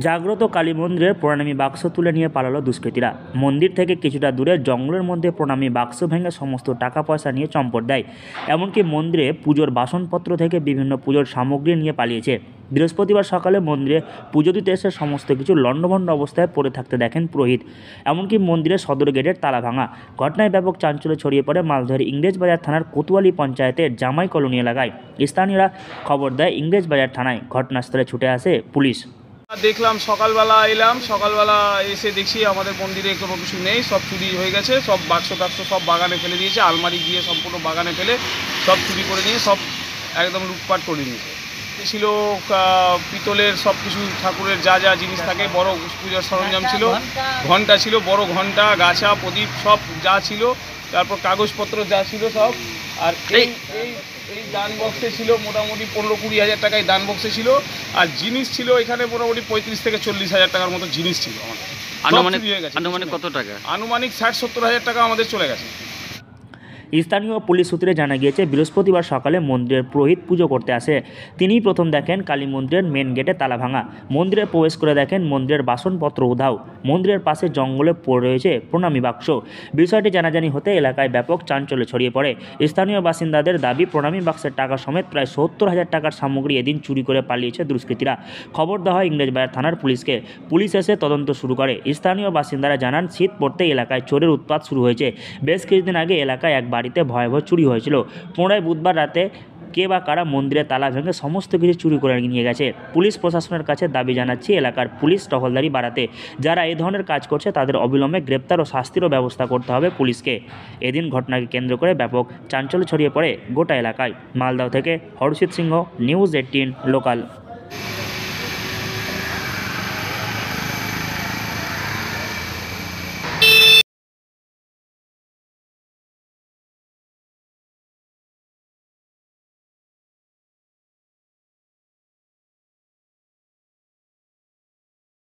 জাগ্রত কালী মন্দিরের প্রণামী বাক্স তুলে নিয়ে পালালো দুষ্কৃতীরা। মন্দির থেকে কিছুটা দূরে জঙ্গলের মধ্যে প্রণামী বাক্স ভেঙে সমস্ত টাকা পয়সা নিয়ে চম্পট দেয়। এমনকি মন্দিরে পুজোর বাসনপত্র থেকে বিভিন্ন পুজোর সামগ্রী নিয়ে পালিয়েছে। বৃহস্পতিবার সকালে মন্দিরে পুজো দিতে এসে সমস্ত কিছু লণ্ডভণ্ড অবস্থায় পড়ে থাকতে দেখেন পুরোহিত। এমনকি মন্দিরের সদর গেটের তালা ভাঙা। ঘটনায় ব্যাপক চাঞ্চল্য ছড়িয়ে পড়ে মালদহের ইংরেজবাজার থানার কোতোয়ালি পঞ্চায়েতের জামাই কলোনি এলাকায়। স্থানীয়রা খবর দেয় ইংরেজবাজার থানায় ঘটনাস্থলে ছুটে আসে পুলিশ। দেখলাম সকালবেলা এলাম সকালবেলা এসে দেখছি আমাদের মন্দিরে কোনো কিছু নেই সব চুরি হয়ে গেছে সব বাক্স টাক্স সব বাগানে ফেলে দিয়েছে আলমারি গিয়ে সম্পূর্ণ বাগানে ফেলে সব চুরি করে নিয়ে সব একদম লুটপাট করে নিয়েছে ছিল পিতলের সব কিছু ঠাকুরের যা যা জিনিস থাকে বড় পূজার সরঞ্জাম ছিল ঘণ্টা ছিল বড় ঘণ্টা গাছা প্রদীপ সব যা ছিল তারপর কাগজপত্র যা ছিল সব আর এই এই দান বক্সে ছিল মোটামুটি পনেরো কুড়ি হাজার টাকায় দান বক্সে ছিল। আর জিনিস ছিল এখানে মোটামুটি পঁয়ত্রিশ থেকে চল্লিশ হাজার টাকার মতো জিনিস ছিল আমাদের। আনুমানিক আনুমানিক কত টাকা? আনুমানিক ষাট সত্তর হাজার টাকা আমাদের চলে গেছে। স্থানীয় পুলিশ সূত্রে জানা গিয়েছে, বৃহস্পতিবার সকালে মন্দিরের পুরোহিত পুজো করতে আসে। তিনিই প্রথম দেখেন কালী মন্দিরের মেন গেটে তালা ভাঙা। মন্দিরে প্রবেশ করে দেখেন মন্দিরের বাসনপত্র উধাও। মন্দিরের পাশে জঙ্গলে পড়ে রয়েছে প্রণামী বাক্স। বিষয়টি জানাজানি হতে এলাকায় ব্যাপক চাঞ্চল্য ছড়িয়ে পড়ে। স্থানীয় বাসিন্দাদের দাবি, প্রণামী বাক্সের টাকা সমেত প্রায় সত্তর হাজার টাকার সামগ্রী এদিন চুরি করে পালিয়েছে দুষ্কৃতীরা। খবর দেওয়া হয় ইংরেজবাজার থানার পুলিশকে। পুলিশ এসে তদন্ত শুরু করে। স্থানীয় বাসিন্দারা জানান, শীত পড়তে এলাকায় চোরের উৎপাত শুরু হয়েছে। বেশ কিছুদিন আগে এলাকায় এক বাড়িতে ভয়াবহ চুরি হয়েছিল। পুনরায় বুধবার রাতে কে বা কারা মন্দিরে তালা ভেঙে সমস্ত কিছু চুরি করে নিয়ে গেছে। পুলিশ প্রশাসনের কাছে দাবি জানাচ্ছি, এলাকার পুলিশ টহলদারি বাড়াতে। যারা এই ধরনের কাজ করছে, তাদের অবিলম্বে গ্রেপ্তার ও শাস্তিরও ব্যবস্থা করতে হবে পুলিশকে। এদিন ঘটনাকে কেন্দ্র করে ব্যাপক চাঞ্চল্য ছড়িয়ে পড়ে গোটা এলাকায়। মালদাহ থেকে Harshit Singha, news eighteen local.